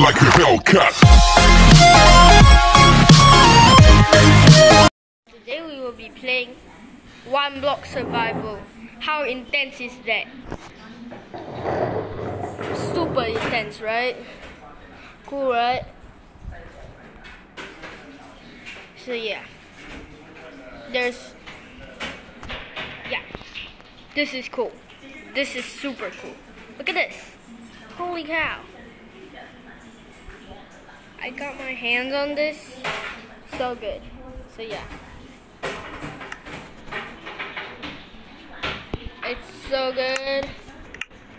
like a Hellcat. Today we will be playing One Block Survival. How intense is that? Super intense, right? Cool, right? So yeah. There's yeah. This is cool. This is super cool. Look at this. Holy cow. I got my hands on this. So good. So yeah. It's so good.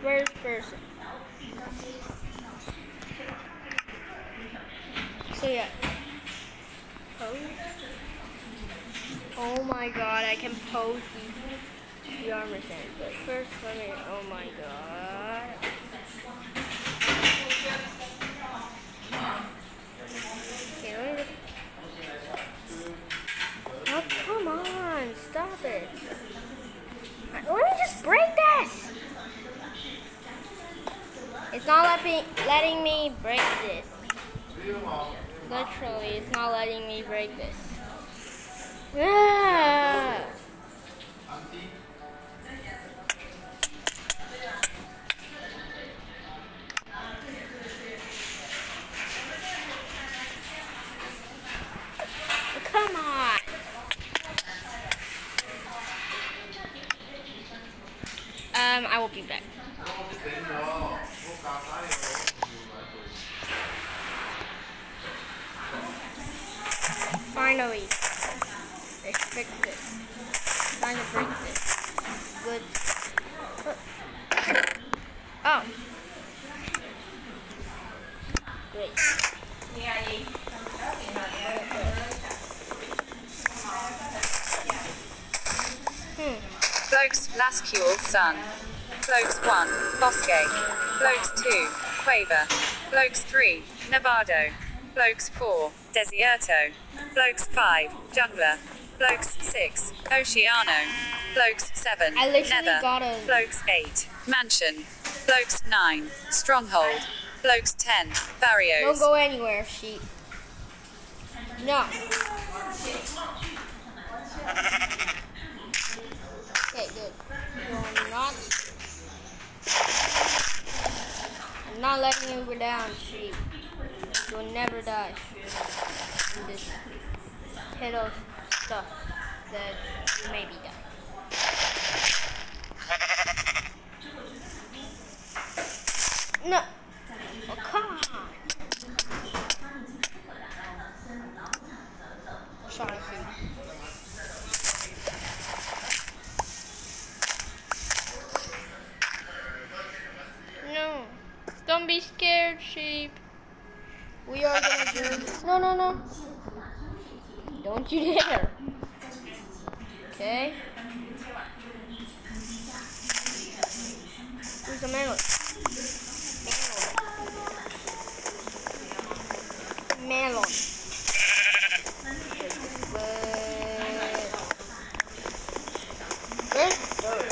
Where's person? So yeah. Pose. Oh my god, I can pose the, the armor stand. But first let me oh my god. Okay, let me just Oh come on, Let me just break this. It's not letting letting me break this. Literally, it's not letting me break this. Ah. Finally, fixed it. Trying to break this. Good. Oh. Great. Hmm. Blokes Lascule Sun. Blokes 1, Bosque. Blokes 2, Quaver. Blokes 3, Nevado. Blokes 4, Desierto. Blokes 5, Jungler. Blokes 6, Oceano. Blokes 7, I Nether. Blokes 8, Mansion. Blokes 9, Stronghold. Blokes 10, Barrios. Don't go anywhere, sheep. No. Okay, good. You're not. I'm not letting you go down, sheep. You'll never die. In this pit of stuff that you maybe die. No. Oh, come on. Sorry, sheep. No. Don't be scared, sheep. We are gonna do. No, no, no. Don't you dare. Okay. Who's the melon? Melon. Where's dirt?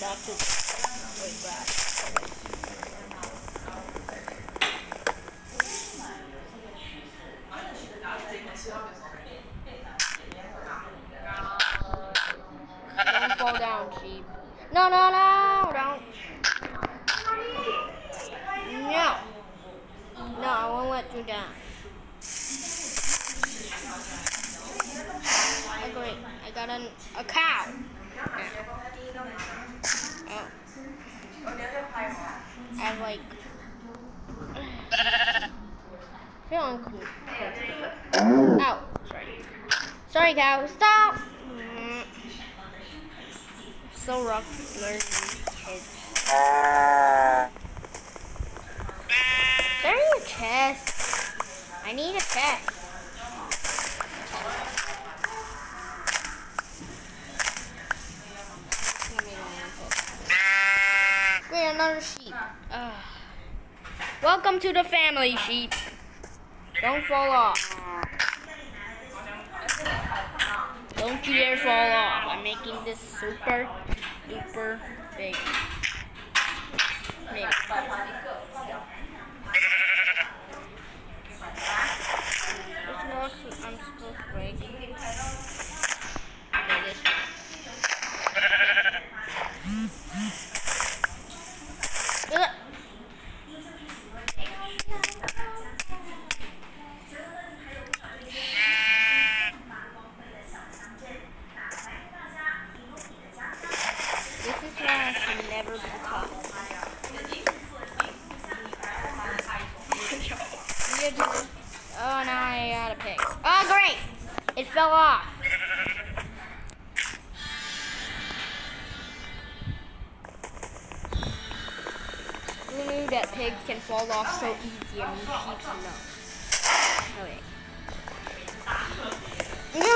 Back to wait back. Don't fall down, sheep. No, no, no, don't. No. No, I won't let you down. Oh, great. I got an, a cow. Oh. I have like. feeling cool. Ow. Sorry. Oh. Sorry, cow. Stop. So rough learning kids. There's a chest. I need a chest. Wait, another sheep. Ugh. Welcome to the family, sheep. Don't fall off. Don't you dare fall off. I'm making this super super big. Maybe. This I'm supposed to break. Oh, now I got a pig. Oh, great! It fell off. Who knew that pigs can fall off so easy and you keep know? Oh, wait. No!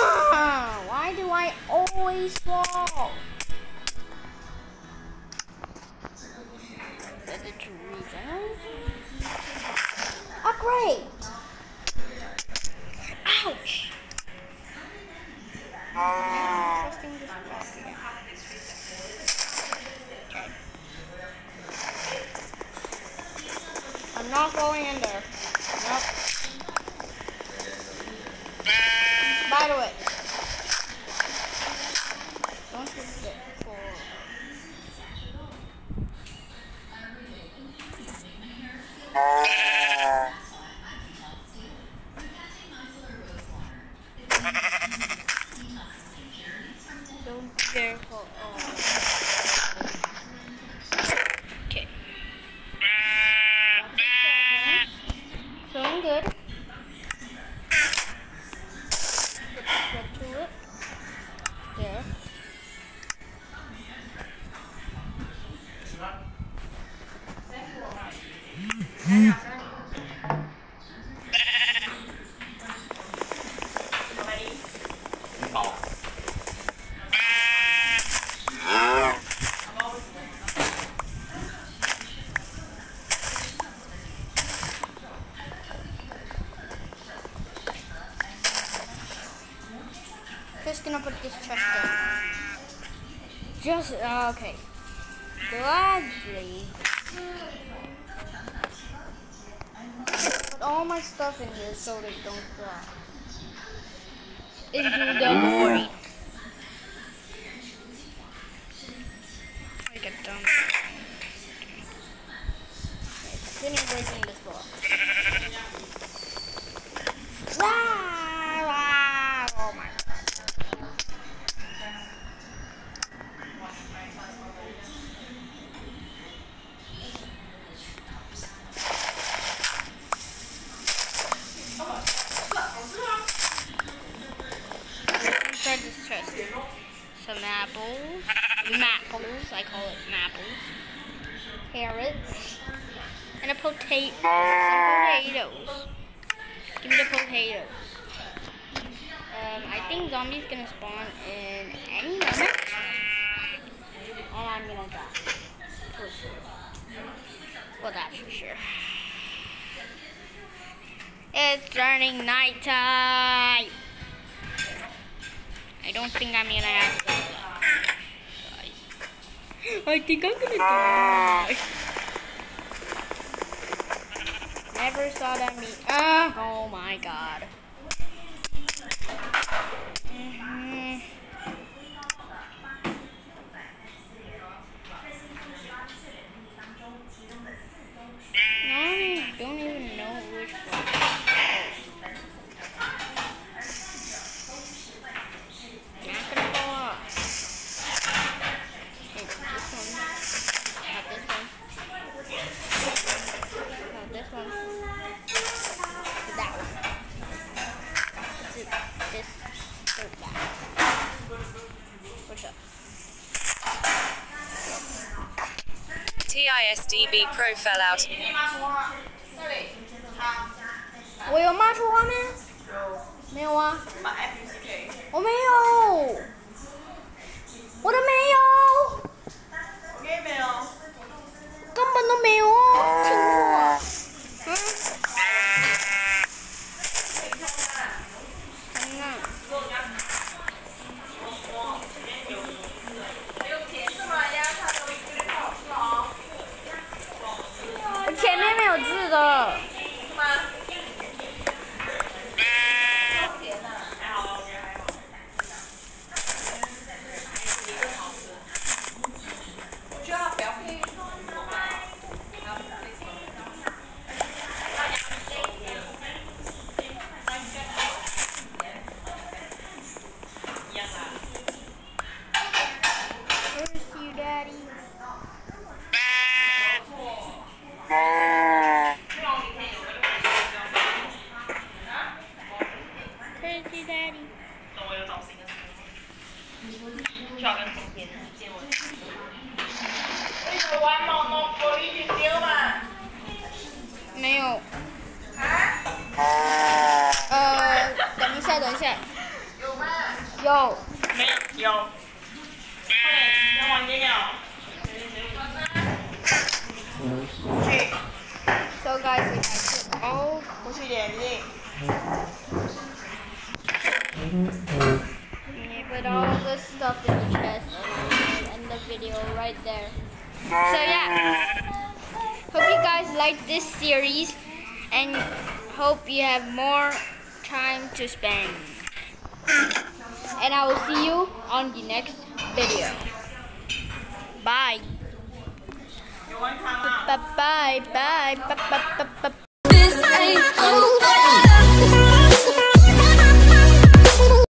Why do I always fall? To? Oh, great! Ouch! I'm not going in there. Nope. There. Just gonna put this chest in. Just uh, okay. Gladly. Put all my stuff in here so they don't drop. Into the carrots, and a potato, potatoes. Give me the potatoes. Um, I think zombies gonna spawn in any moment, and I'm gonna die for sure. Well, that's for sure. It's turning night time. I don't think I'm gonna have to. I think I'm gonna die. Never saw that me. Ah, oh my god. TISDB Pro fell out. 我有骂出画面？没有啊，把 F U C K，我没有，我都没有，我给你没有。根本都没有哦，听我。 Okay. So guys, we have all the stuff in the chest and the video right there. So yeah, hope you guys like this series and hope you have more time to spend and I will see you on the next video. Bye. Bye bye bye bye bye bye.